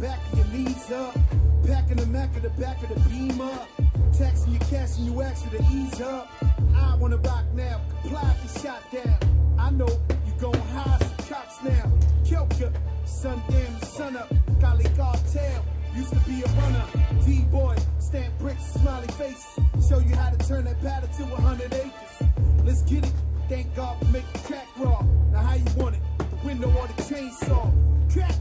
back of your knees up. Packing the Mac of the back of the beam up. Taxing your cash and you ask her to ease up. I wanna rock now, comply, get shot down. I know you gon' hire some cops now. Kelka, Sundance, sun up, Golly Cartel. Used to be a runner, D-boy, stamp bricks, smiley faces. Show you how to turn that powder to a hundred acres. Let's get it. Thank God for making crack raw. Now how you want it? The window or the chainsaw? Crack.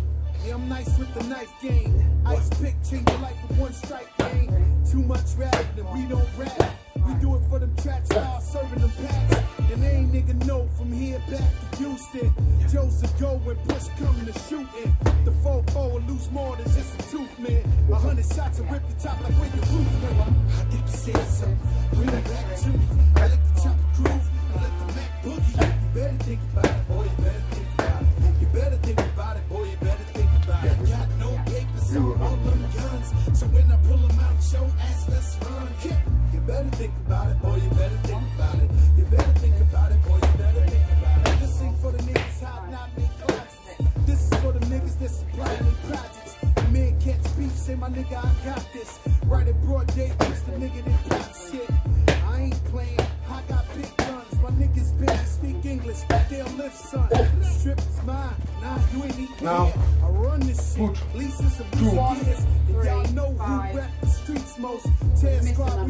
Yeah, I'm nice with the knife game. Ice pick, change your life with one strike game. Too much rapping and we don't rap. We do it for them trap stars serving them packs. And they ain't nigga know from here back to Houston. Joseph go when push coming to shooting. The 4 4 will lose more than just a tooth, man. A hundred shots will rip the top like when your roof went. I think you said something. Bring it back to me. I like the chopper groove. I let the Mac boogie. You better think about it,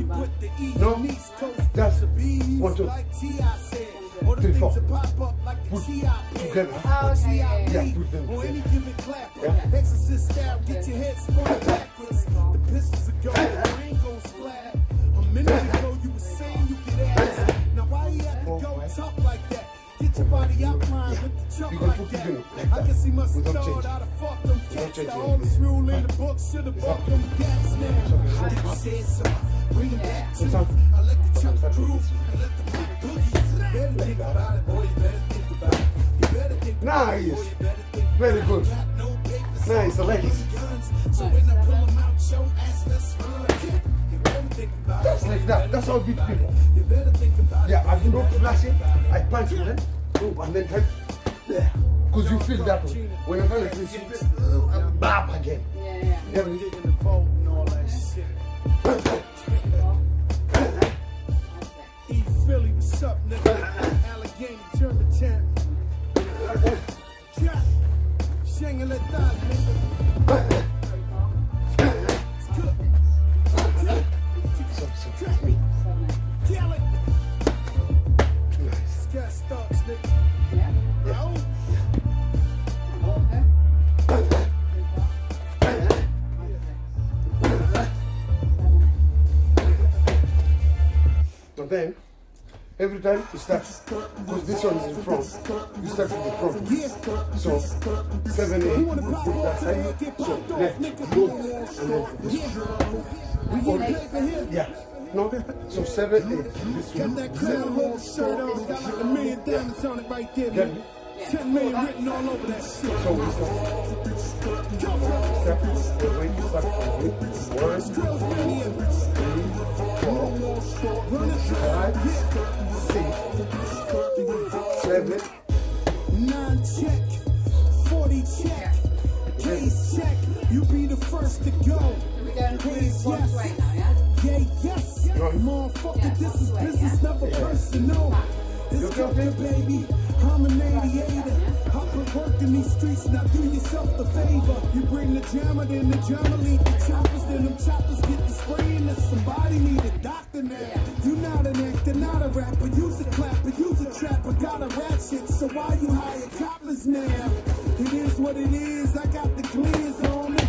number. put the E No, on East Coast. that's The B's two. like T.I. said. Or the Three, things four. that pop up like the Put T.I. together. Or okay, yeah, T.I. yeah, yeah. beat. put them Or any together. given clapper. Yeah. Exorcist style, get your head spun backwards. The pistols are going, jump like that. I guess he must have thought changing. how to fuck them cats. The oldest rule in the book should have bought them cats now. I think said something. Bring it back to me. I let the It's groove. I let the beat boogie. You better think about it, boy. You better think about it. You better think about it, boy. Nice. You better think Very good. Nice, I like it. So when I pull 'em out, show ass, let's run. Yeah. You better think about it. That's boy. like that. That's how beat people. You better think about it. Yeah, I boy. You know better last think it. I punch for them, boom, and then type there. Because you feel that way. When I'm gonna twist it, uh, I'm again. Yeah, yeah. Yeah, Getting the vote and all that shit. E Philly, what's up, nigga? Allegheny, Germantown. Yeah. Shangri-La, nigga. Then, every time you start, because this one is in front, you start from the front. So, 7, 8, We you put that off till they side, so left, low, and then Yeah. We get paper here. Yeah. No? So 7, 8, this one. that crown hold shirt on, got like a million diamonds on it right there, man. Ten million written all over that shit. So we start, step, the way you start, one, Girls five, six, seven, Nine check, 40 check, case check. You be the first to go. We Please, yes. way now, yeah? Yeah, yes. Motherfucker, this is business, never personal. It's Coca, baby. I'm an aviator. I've been working these streets, now do yourself the favor. You bring the jammer, then the jammer lead the choppers, then them choppers get the spraying. If somebody need a doctor now, you not an actor, not a rapper. Use a clapper, use a trapper, got a ratchet. So why you hire coppers now? It is what it is. I got the clears on me.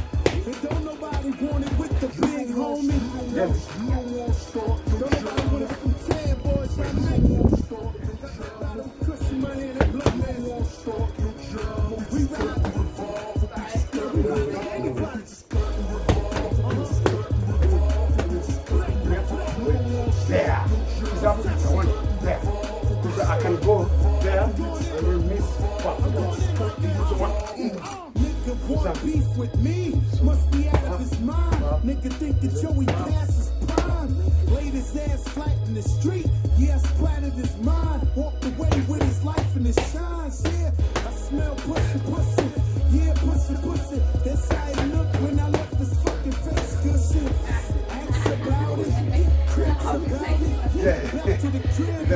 And don't nobody want it with the big homie. Don't nobody fuck with me. Must be out of his mind. Nigga think that Joey Pass is prime. Laid his ass flat in the street. Yeah, splattered his mind. Walked away with his life and his shines. Yeah, I smell pussy, pussy. Yeah, pussy, pussy. That's how it looked when I left this fucking face. Good shit. Ask about it. Crips about it. Back to the crib.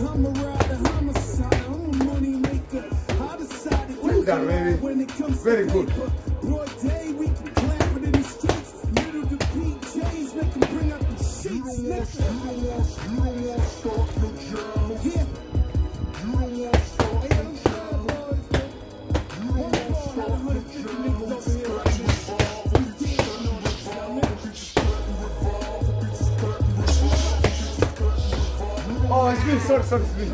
I'm a rider, homicide. I'm a money maker. I decided. What is that, baby? This, man. Oh, it's me. Sorry, sorry, it's me.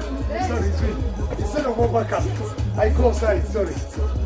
Sorry, it's me. Instead of overcast, I go outside. Sorry.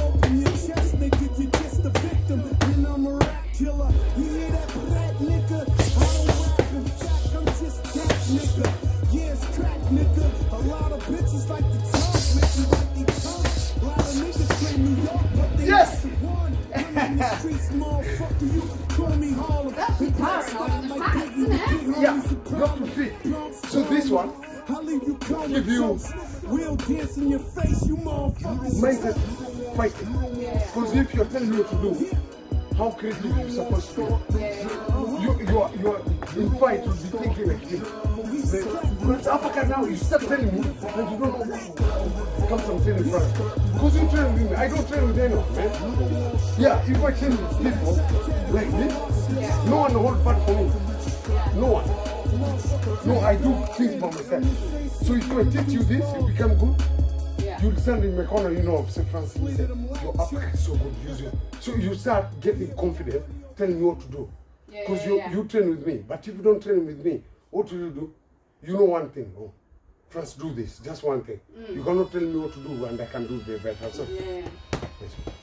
You you- We'll dance in your face, you motherfuckers. mindset fighting. Because if you're telling me what to do, how creative you supposed to be? You, you are, you are in fight, you'll be thinking like this. But uppercut now, you start telling me, that you don't know comes from training first. Because you train with me, I don't train with anyone, man. Yeah, if I train with people like this, no one will hold part for me. No one. No, I do things by myself. So if I teach you this, you become good. You'll stand in my corner, you know, of St. Francis, your uppercut is so good, use it. So you start getting confident, telling me what to do. Because yeah, you, yeah. you train with me. But if you don't train with me, what will you do? You know one thing. Oh, Francis, do this, just one thing. Mm. You cannot tell me what to do and I can do it better. So, Yeah. yes.